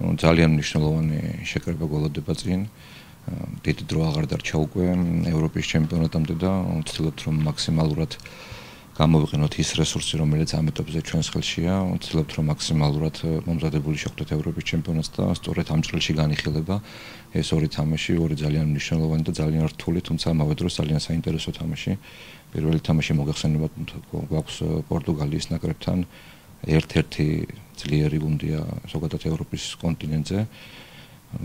ძალიან მნიშვნელოვანი შეკრება გველოდება წინ. დიდი დრო აღარ დარჩა უკვე ევროპის ჩემპიონატამდე და ვცდილობთ რომ მაქსიმალურად გამოვიყენოთ ის რესურსი რომელიც ამ ეტაპზე ჩვენს ხელშია, ვცდილობთ რომ მაქსიმალურად მომზადებული შეხვდეთ ევროპის ჩემპიონატს და სწორედ ამ წელში განიხილება ეს ორი თამაში, ორი ძალიან მნიშვნელოვანი და ძალიან რთული, თუმცა ამავე დროს ძალიან საინტერესო თამაში. პირველი თამაში მოგეხსენებათ გვაქვს პორტუგალიის ნაკრებთან ერთ-ერთი ძლიერი გუნდია ზოგადად ევროპის კონტინენტზე.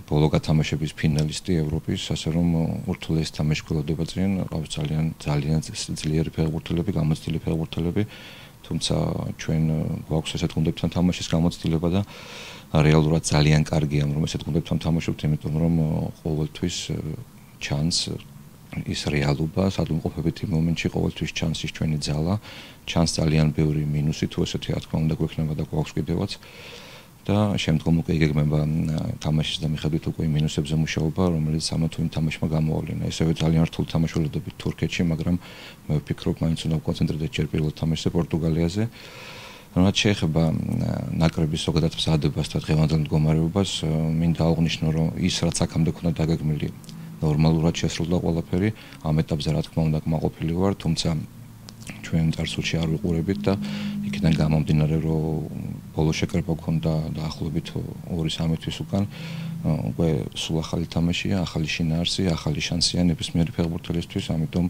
ბოლო გათამაშების ფინალისტი ევროპის, ასე რომ ურთულეს თამაშგებლობა წინ, ყავს ძალიან ძალიან ძლიერი ფეხბურთელები, გამოცდილი ფეხბურთელები, თუმცა ჩვენ გვაქვს ესეთ გუნდებთან თამაშის გამოცდილება და რეალურად ძალიან კარგია რომ ესეთ გუნდებთან თამაშობთ, იმიტომ რომ ყოველთვის ჩანს ის რეალობა, სადმყოფობითი მომენტში ყოველთვის ჩანს ის ჩვენი ძალა, ჩანს ძალიან ბევრი მინუსი, თუ ესეთი რა თქმა უნდა გვექნება და გვაქვს კიდევაც და შემდგომ უკვე იგეგმება თამაშის და მიხედვით უკვე მინუსებზე მუშაობა, რომელიც ამა თუ იმ თამაშმა გამოავლინა. ესევე ძალიან რთული თამაშველები თურქეთში, მაგრამ მე ვფიქრობ, მაინც უნდა კონცენტრირდეს ჯერ პირველ თამაშზე პორტუგალიაზე. რაც შეეხება ნაკრების ზოგადად მზადებას და დღევანდელ მდგომარეობას, მინდა აღვნიშნო, რომ ის რაც აქამდე ქონდა დაგეგმილი, ნორმალურად შესრულდა ყველაფერი. ამ ეტაპზე რა თქმა უნდა კმაყოფილი ვარ, თუმცა ჩვენ წარსულში არ ვიყურებით და იქიდან გამომდინარე რომ ბოლო შეკრება გქონდა დაახლოებით 2-3 თვის უკან უკვე სულ ახალი თამაშია, ახალი შინაარსი, ახალი შანსია ნებისმიერი ფეხბურთელისთვის, ამიტომ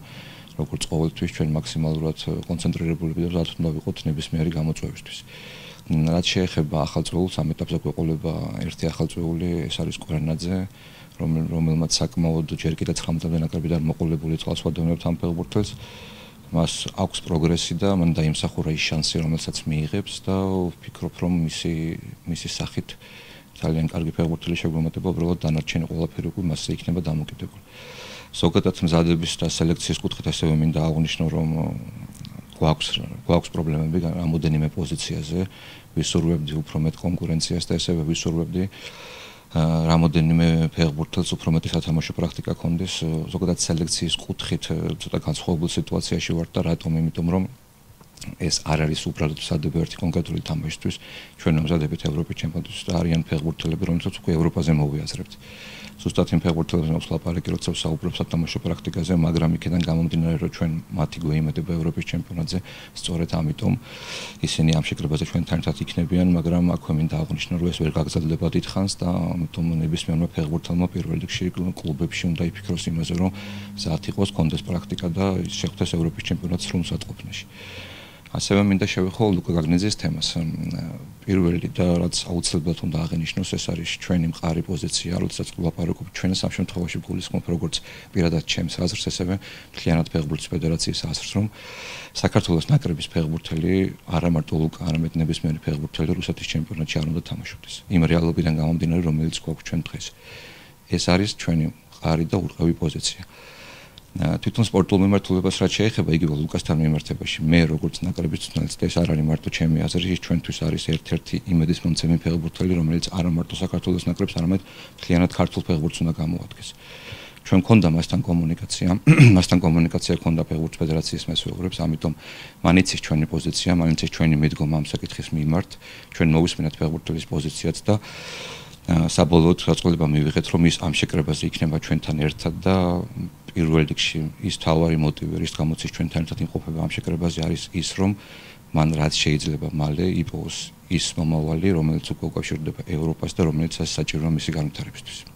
როგორც ყოველთვის ჩვენ მაქსიმალურად კონცენტრირებულები და რაც უნდა ვიყოთ ნებისმიერი გამოწვევისთვის. რაც შეეხება ახალწეულს, ამ ეტაპზე გვეყოლება ერთი ახალწეული, ეს არის კვერნაძე, რომელმაც საკმაოდ ჯერ კიდე 19 ნაკრებიდან მოყოლებული თვალს ვადევნებთ ამ ფეხბურთელს. მას აქვს პროგრესი და მან დაიმსახურა ის შანსი, რომელსაც მიიღებს და ვფიქრობ, რომ მისი მისი სახით ძალიან კარგი ფეხბურთელი შეგვემატება, უბრალოდ დანარჩენი ყველაფერი უკვე მასზე იქნება დამოკიდებული. ზოგადად მზადების და სელექციის კუთხით ასევე მინდა აღვნიშნო, რომ გვაქვს გვაქვს პრობლემები რამოდენიმე პოზიციაზე, ვისურვებდი უფრო მეტ კონკურენციას და ასევე ვისურვებდი რამოდენიმე ფეხბურთელს უფრო მეტი სათამაშო პრაქტიკა ქონდეს. ზოგადად სელექციის კუთხით ცოტა განსხვავებულ სიტუაციაში ვარ და რატომ? იმიტომ რომ ეს არ არის უბრალოდ სადებო ერთი კონკრეტული თამაშისთვის ჩვენ მომზადებით ევროპის ჩემპიონატის და არიან ფეხბურთელები რომელსაც უკვე ევროპაზე მოვიაზრებთ ზუსტად იმ ფეხბურთელებს ნობს ლაპარაკი, როცა საუბრობ სათამაშო პრაქტიკაზე, მაგრამ იქიდან გამომდინარე, რომ ჩვენ მათი გვეიმედება ევროპის ჩემპიონატზე, სწორედ ამიტომ ისინი ამ შეკრებაზე ჩვენთან ერთად იქნებიან, მაგრამ აქვე მინდა აღვნიშნო, რომ ეს ვერ გაგრძელდება დიდხანს და ამიტომ ნებისმიერმა ფეხბურთელმა პირველ რიგში კლუბებში უნდა იფიქროს იმაზე, რომ ზათ იყოს კონდეს პრაქტიკა და შეხვდეს ევროპის ჩემპიონატს სრულ საწყობნაში. ასევე მინდა შევეხო ლუკა გაგნიძის თემას. პირველი და რაც აუცილებლად უნდა აღინიშნოს, ეს არის ჩვენი მყარი პოზიცია, როდესაც ვლაპარაკობ ჩვენს ამ შემთხვევაში გულისხმობ როგორც პირადად ჩემს აზრს, ესევე მთლიანად ფეხბურთის ფედერაციის აზრს, რომ საქართველოს ნაკრების ფეხბურთელი არა მარტო ლუკა, არამედ ნებისმიერი ფეხბურთელი რუსეთის ჩემპიონატში არ უნდა თამაშობდეს. იმ რეალობიდან გამომდინარე, რომელიც გვაქვს ჩვენ დღეს. ეს არის ჩვენი მყარი და ურყევი პოზიცია. თვითონ სპორტულ მიმართულებას რაც შეეხება იგივე ლუკასთან მიმართებაში მე როგორც ნაკრების წვრთნელის და ეს არ არის მარტო ჩემი აზრი ის ჩვენთვის არის ერთ-ერთი იმედის მომცემი ფეხბურთელი რომელიც არა მარტო საქართველოს ნაკრებს არამედ მთლიანად ქართულ ფეხბურთს უნდა გამოადგეს. ჩვენ ქონდა მასთან კომუნიკაცია მასთან კომუნიკაცია ქონდა ფეხბურთის ფედერაციის მესვეურებს ამიტომ მან იცის ჩვენი პოზიცია მან იცის ჩვენი მიდგომა ამ საკითხის მიმართ ჩვენ მოვისმინეთ ფეხბურთის პოზიციაც და საბოლოოდ საწოლება მივიღეთ რომ ის ამ შეკრებაზე იქნება ჩვენთან ერთად და პირველ რიგში ის თავარი მოტივი რის გამოც ის ჩვენთან ერთად იმყოფება ამ შეკრებაზე არის ის რომ მან რაც შეიძლება მალე იპოვოს ის მომავალი რომელიც უკვე უკავშირდება ევროპას და რომელიც საჭიროა მისი განვითარებისთვის